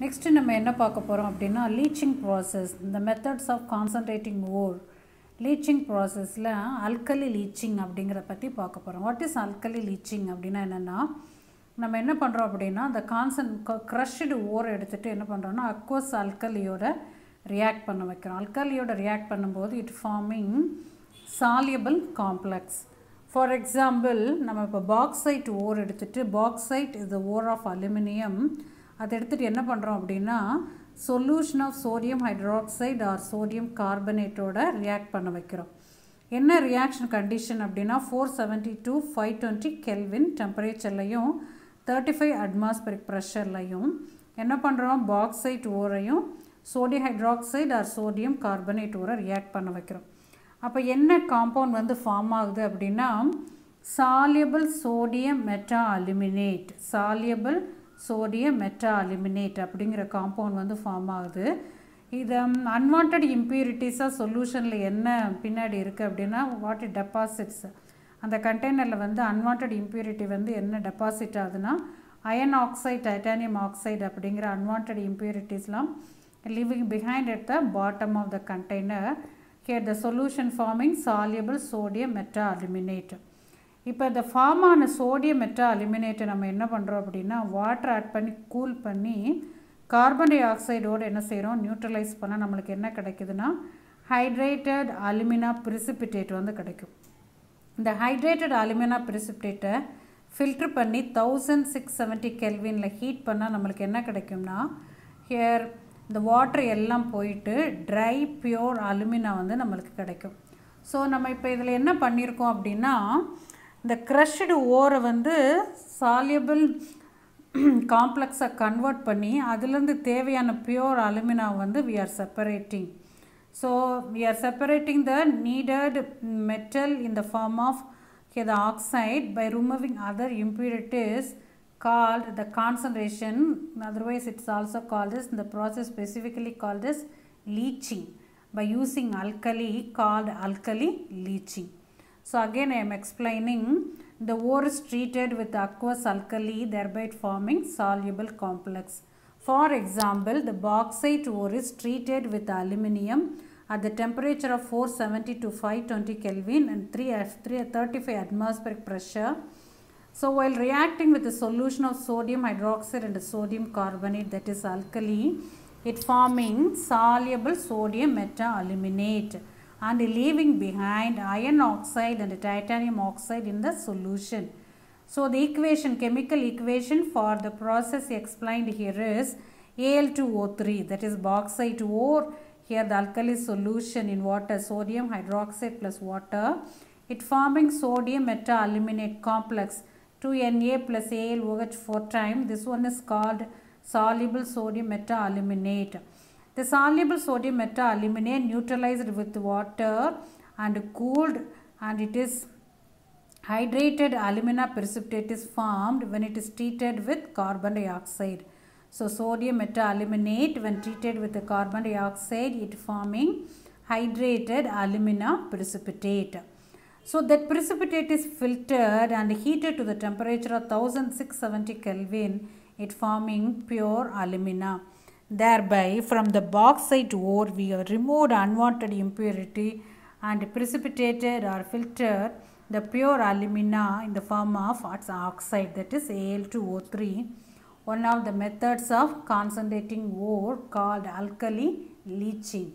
Next நம்ம என்ன பார்க்க போகிறோம் அப்படின்னா லீச்சிங் ப்ராசஸ் இந்த methods of concentrating ore leaching ப்ராசஸில் அல்கலி லீச்சிங் அப்படிங்கிற பற்றி பார்க்க போகிறோம் வாட் இஸ் அல்கலி லீச்சிங் அப்படின்னா என்னென்னா நம்ம என்ன பண்ணுறோம் அப்படின்னா அந்த கான்சன் க்ரஷ்டு ஓரை எடுத்துகிட்டு என்ன பண்ணுறோம்னா அக்வஸ் அல்கலியோட ரியாக்ட் பண்ண வைக்கிறோம். அல்கலியோட ரியாக்ட் பண்ணும்போது it forming soluble complex for example நம்ம இப்போ பாக்ஸைட் ஓர் எடுத்துகிட்டு bauxite is the ore of aluminium அதை எடுத்துகிட்டு என்ன பண்ணுறோம் அப்படின்னா solution of sodium hydroxide or sodium கார்பனேட்டோட react பண்ண வைக்கிறோம். என்ன ரியாக்ஷன் கண்டிஷன் அப்படின்னா four seventy two five twenty kelvin டெம்பரேச்சர்லையும் thirty five atmospheric ப்ரெஷர்லையும் என்ன பண்ணுறோம் bauxite ஓரையும் sodium hydroxide or sodium carbonate ஓரை ரியாக்ட் பண்ண வைக்கிறோம். அப்போ என்ன காம்பவுண்ட் வந்து ஃபார்ம் ஆகுது அப்படின்னா soluble sodium meta aluminate soluble sodium meta aluminate அப்படிங்கிற காம்பவுண்ட் வந்து ஃபார்ம் ஆகுது. இதை அன்வான்ட் இம்ப்யூரிட்டிஸாக சொல்யூஷனில் என்ன பின்னாடி இருக்குது அப்படின்னா வாட் டெபாசிட்ஸ் அந்த கண்டெய்னரில் வந்து அன்வான்ட் இம்ப்யூரிட்டி வந்து என்ன டெபாசிட் ஆகுதுன்னா அயன் ஆக்சைடு டைட்டானியம் ஆக்சைடு அப்படிங்கிற unwanted இம்ப்யூரிட்டிஸ்லாம் living behind at the bottom of the container here the solution forming soluble sodium meta aluminate இப்போ இந்த ஃபார்ம் ஆன சோடியம் மெட்டா அலுமினேட்டை நம்ம என்ன பண்ணுறோம் அப்படின்னா வாட்டர் ஆட் பண்ணி கூல் பண்ணி கார்பன் டை ஆக்சைடோடு என்ன செய்கிறோம் நியூட்ரலைஸ் பண்ணால் நம்மளுக்கு என்ன கிடைக்குதுன்னா ஹைட்ரேட்டட் அலுமினா பிரிசிபிடேட் வந்து கிடைக்கும். இந்த ஹைட்ரேட்டட் அலுமினா பிரிசிபிடேட்டை ஃபில்ட்ரு பண்ணி தௌசண்ட் சிக்ஸ் செவன்ட்டி கெல்வினில் ஹீட் பண்ணால் நம்மளுக்கு என்ன கிடைக்கும்னா ஹியர் இந்த வாட்டர் எல்லாம் போயிட்டு ட்ரை பியோர் அலுமினா வந்து நம்மளுக்கு கிடைக்கும். ஸோ நம்ம இப்போ இதில் என்ன பண்ணியிருக்கோம் அப்படின்னா இந்த க்ரஷ்டு ஓரை வந்து சாலியபிள் காம்ப்ளெக்ஸை கன்வெர்ட் பண்ணி அதுலேருந்து தேவையான பியோர் அலுமினா வந்து we are separating so we are separating the needed metal in the form of the oxide by removing other impurities called the concentration otherwise it's also called as the process specifically called as leaching by using alkali called alkali leaching so again i am explaining the ore is treated with aqueous alkali thereby forming soluble complex for example the bauxite ore is treated with aluminium at the temperature of 470 to 520 Kelvin and 3 uh, 3 35 atmospheric pressure. So while reacting with a solution of sodium hydroxide and sodium carbonate that is alkali, it forming soluble sodium meta aluminate and leaving behind iron oxide and titanium oxide in the solution. So the equation, chemical equation for the process explained here is Al2O3 that is bauxite ore. Here the alkali solution in water sodium hydroxide plus water. It forming sodium meta aluminate complex 2Na plus AlOH 4 time. This one is called soluble sodium meta aluminate the soluble sodium meta aluminate neutralized with water and cooled and it is hydrated alumina precipitate is formed when it is treated with carbon dioxide so sodium meta-aluminate when treated with the carbon dioxide it forming hydrated alumina precipitate. So that precipitate is filtered and heated to the temperature of 1670 Kelvin it forming pure alumina. Thereby from the bauxite ore we have removed unwanted impurity and precipitated or filtered the pure alumina in the form of its oxide that is Al2O3 one of the methods of concentrating ore called alkali leaching.